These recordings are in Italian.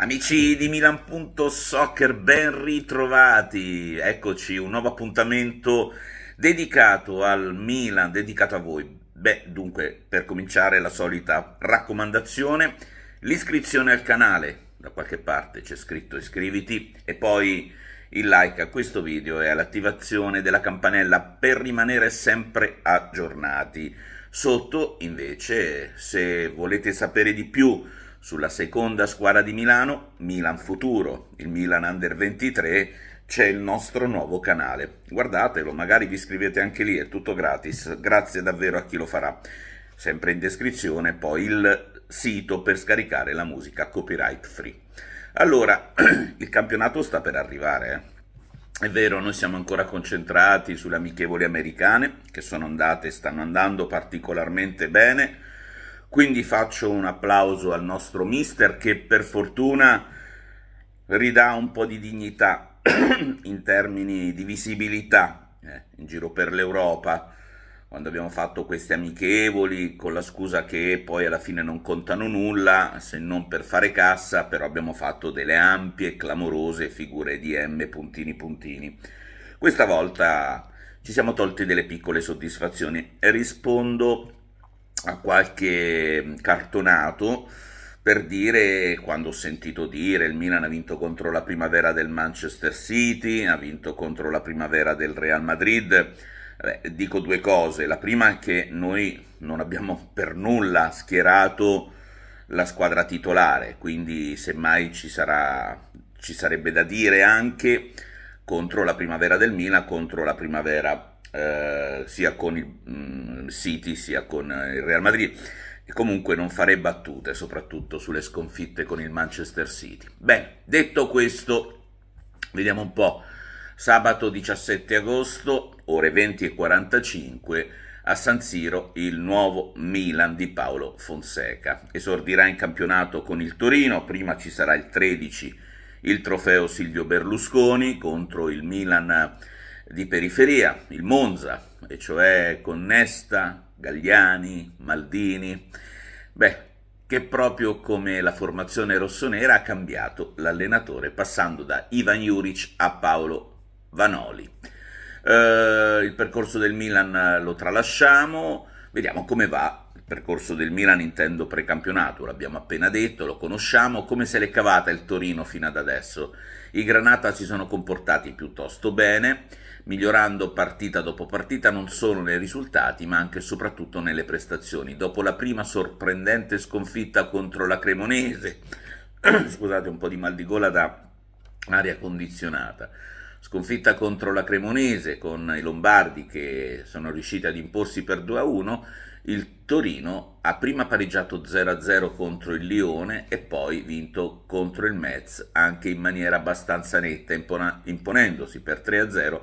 Amici di Milan.soccer, ben ritrovati. Eccoci, un nuovo appuntamento dedicato al Milan, dedicato a voi. Beh, dunque, per cominciare la solita raccomandazione, l'iscrizione al canale, da qualche parte c'è scritto iscriviti, e poi il like a questo video e all'attivazione della campanella per rimanere sempre aggiornati. Sotto, invece, se volete sapere di più sulla seconda squadra di Milano, Milan Futuro, il Milan Under 23, c'è il nostro nuovo canale. Guardatelo, magari vi iscrivete anche lì, è tutto gratis. Grazie davvero a chi lo farà. Sempre in descrizione poi il sito per scaricare la musica copyright free. Allora, il campionato sta per arrivare, eh? È vero, noi siamo ancora concentrati sulle amichevoli americane, che sono andate e stanno andando particolarmente bene, quindi faccio un applauso al nostro mister che per fortuna ridà un po' di dignità in termini di visibilità eh, in giro per l'Europa. Quando abbiamo fatto queste amichevoli con la scusa che poi alla fine non contano nulla se non per fare cassa però abbiamo fatto delle ampie clamorose figure di M puntini puntini. Questa volta ci siamo tolti delle piccole soddisfazioni. Rispondo a qualche cartonato per dire, quando ho sentito dire, il Milan ha vinto contro la primavera del Manchester City, ha vinto contro la primavera del Real Madrid, Beh, dico due cose, la prima è che noi non abbiamo per nulla schierato la squadra titolare, quindi semmai ci, sarà, ci sarebbe da dire anche contro la primavera del Milan, contro la primavera eh, sia con il mm, City sia con eh, il Real Madrid e comunque non fare battute soprattutto sulle sconfitte con il Manchester City. Bene, detto questo, vediamo un po'. Sabato 17 agosto, ore 20 e 45, a San Siro il nuovo Milan di Paolo Fonseca. Esordirà in campionato con il Torino, prima ci sarà il 13 il trofeo Silvio Berlusconi contro il Milan di periferia, il Monza, e cioè con Nesta, Gagliani, Maldini, beh, che proprio come la formazione rossonera ha cambiato l'allenatore passando da Ivan Juric a Paolo Vanoli. Uh, il percorso del Milan lo tralasciamo, vediamo come va il percorso del Milan intendo precampionato, l'abbiamo appena detto, lo conosciamo, come se l'è cavata il Torino fino ad adesso. I Granata si sono comportati piuttosto bene, migliorando partita dopo partita non solo nei risultati ma anche e soprattutto nelle prestazioni. Dopo la prima sorprendente sconfitta contro la Cremonese, scusate un po' di mal di gola da aria condizionata, sconfitta contro la Cremonese con i Lombardi che sono riusciti ad imporsi per 2-1, il Torino ha prima pareggiato 0-0 contro il Lione e poi vinto contro il Metz anche in maniera abbastanza netta, imponendosi per 3-0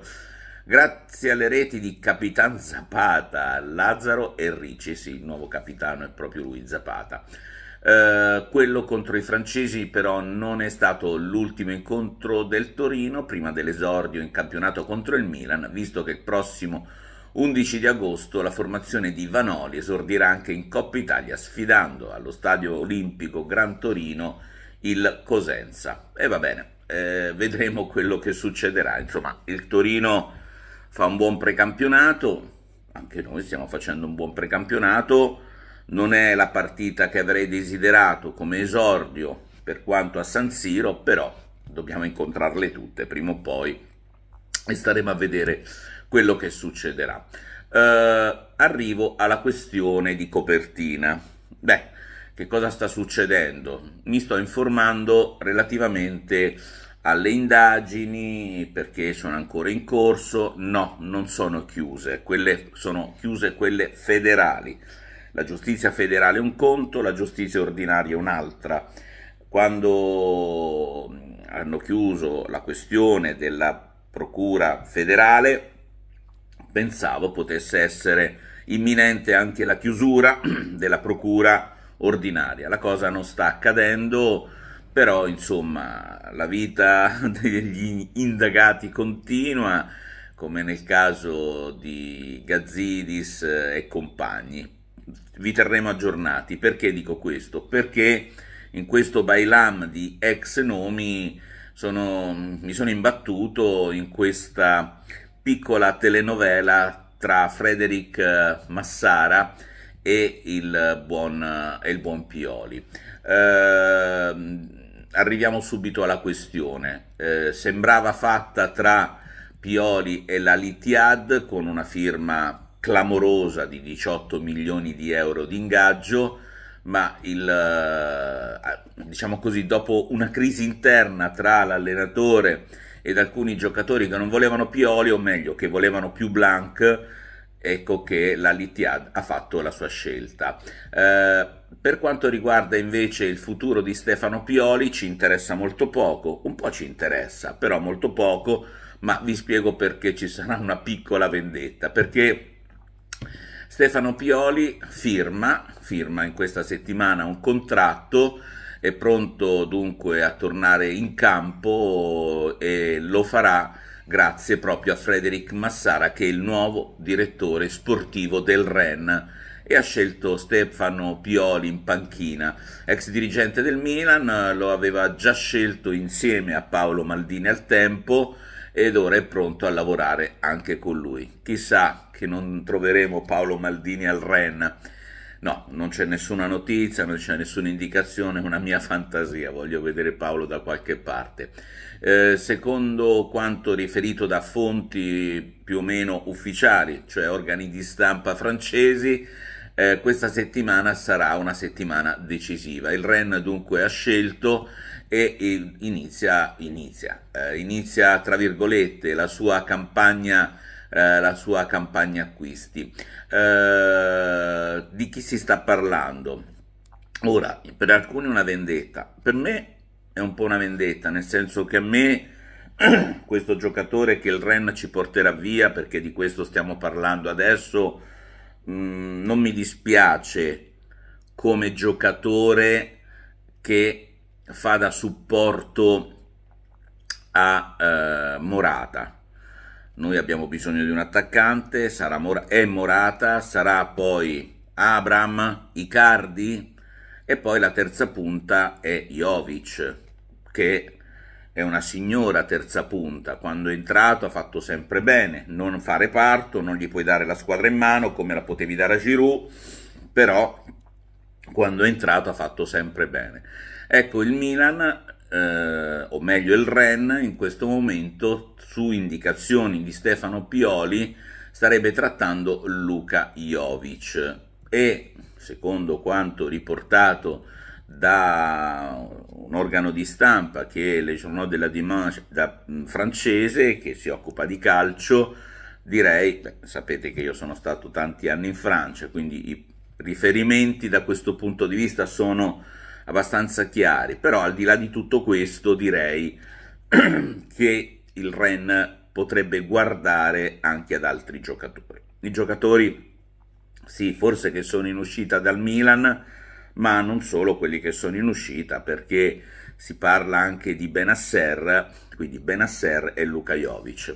grazie alle reti di Capitan Zapata, Lazzaro e Ricci, sì, il nuovo capitano è proprio lui Zapata. Uh, quello contro i francesi però non è stato l'ultimo incontro del Torino prima dell'esordio in campionato contro il Milan, visto che il prossimo 11 di agosto la formazione di Vanoli esordirà anche in Coppa Italia sfidando allo Stadio Olimpico Gran Torino il Cosenza. E va bene, eh, vedremo quello che succederà. Insomma, il Torino fa un buon precampionato, anche noi stiamo facendo un buon precampionato, non è la partita che avrei desiderato come esordio per quanto a San Siro, però dobbiamo incontrarle tutte prima o poi e staremo a vedere quello che succederà. Uh, arrivo alla questione di copertina. Beh, che cosa sta succedendo? Mi sto informando relativamente alle indagini perché sono ancora in corso. No, non sono chiuse, quelle sono chiuse quelle federali. La giustizia federale è un conto, la giustizia ordinaria è un'altra. Quando hanno chiuso la questione della procura federale, pensavo potesse essere imminente anche la chiusura della procura ordinaria. La cosa non sta accadendo, però insomma la vita degli indagati continua, come nel caso di Gazzidis e compagni. Vi terremo aggiornati. Perché dico questo? Perché in questo bailam di ex nomi sono, mi sono imbattuto in questa piccola telenovela tra Frederic eh, Massara e il buon, e il buon Pioli. Eh, arriviamo subito alla questione. Eh, sembrava fatta tra Pioli e la Litiad con una firma clamorosa di 18 milioni di euro di ingaggio, ma il, eh, diciamo così, dopo una crisi interna tra l'allenatore ed alcuni giocatori che non volevano Pioli, o meglio, che volevano più Blanc, ecco che la Litiad ha fatto la sua scelta. Eh, per quanto riguarda invece il futuro di Stefano Pioli, ci interessa molto poco, un po' ci interessa, però molto poco, ma vi spiego perché ci sarà una piccola vendetta, perché Stefano Pioli firma, firma in questa settimana un contratto, è pronto dunque a tornare in campo e lo farà grazie proprio a Frederic Massara che è il nuovo direttore sportivo del Ren e ha scelto Stefano Pioli in panchina, ex dirigente del Milan, lo aveva già scelto insieme a Paolo Maldini al tempo ed ora è pronto a lavorare anche con lui. Chissà che non troveremo Paolo Maldini al Ren. No, non c'è nessuna notizia, non c'è nessuna indicazione, è una mia fantasia, voglio vedere Paolo da qualche parte. Eh, secondo quanto riferito da fonti più o meno ufficiali, cioè organi di stampa francesi, eh, questa settimana sarà una settimana decisiva. Il Ren dunque ha scelto e inizia, inizia, eh, inizia tra virgolette la sua campagna, eh, la sua campagna acquisti. Eh, di chi si sta parlando? Ora, per alcuni una vendetta, per me è un po' una vendetta, nel senso che a me questo giocatore che il Ren ci porterà via, perché di questo stiamo parlando adesso, mh, mm, non mi dispiace come giocatore che fa da supporto a eh, Morata. Noi abbiamo bisogno di un attaccante, sarà Mor- è Morata, sarà poi Abram, Icardi e poi la terza punta è Jovic, che è una signora terza punta, quando è entrato ha fatto sempre bene, non fa reparto, non gli puoi dare la squadra in mano come la potevi dare a Giroud, però quando è entrato ha fatto sempre bene. Ecco, il Milan, eh, o meglio il Ren, in questo momento, su indicazioni di Stefano Pioli, starebbe trattando Luca Jovic e, secondo quanto riportato da un organo di stampa che è Le Journaux de la Dimanche da, mm, francese che si occupa di calcio, direi, beh, sapete che io sono stato tanti anni in Francia, quindi i riferimenti da questo punto di vista sono abbastanza chiari, però al di là di tutto questo direi che il Ren potrebbe guardare anche ad altri giocatori. I giocatori, sì, forse che sono in uscita dal Milan, ma non solo quelli che sono in uscita, perché si parla anche di Benasser, quindi Benasser e Luka Jovic.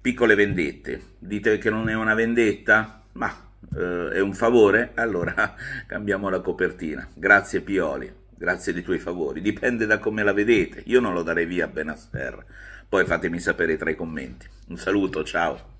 Piccole vendette, dite che non è una vendetta? Ma eh, è un favore, allora cambiamo la copertina. Grazie Pioli, grazie dei tuoi favori. Dipende da come la vedete. Io non lo darei via a Benasser. Poi fatemi sapere tra i commenti. Un saluto, ciao.